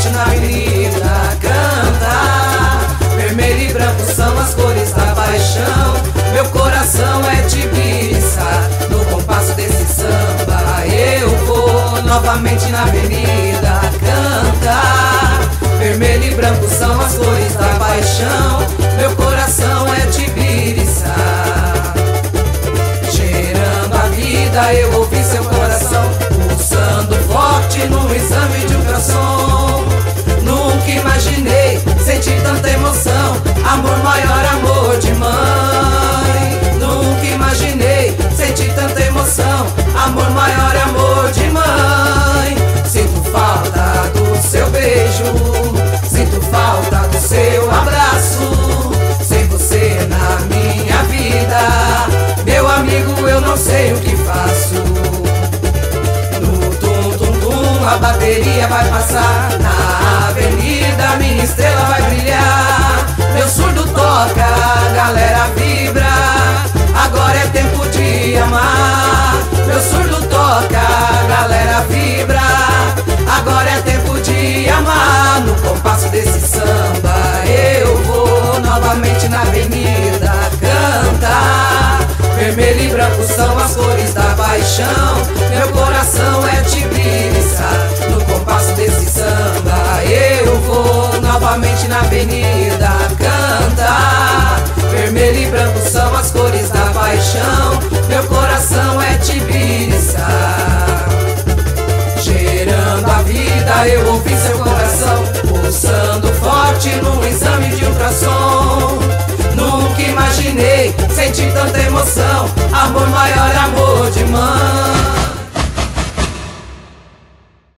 gente na avenida cantar. Vermelho e branco são as cores da paixão. Meu coração é de Ibiza, no compasso desse samba. Eu vou novamente na avenida cantar. Vermelho e branco são as cores da paixão. Meu coração é de Ibiza. Cheirando a vida, eu ouvi seu coração pulsando forte no exame de ultrassom. seu abraço. Sem você na minha vida, meu amigo, eu não sei o que faço. No tum tum tum a bateria vai passar na avenida cantar. Vermelho e branco são as cores da paixão. Meu coração é tigrissa. No compasso desse samba eu vou novamente na avenida cantar. Vermelho e branco são as cores da paixão. Meu coração é tigrissa. Gerando a vida, eu ouvi seu coração pulsando forte num sentir tanta emoção, amor maior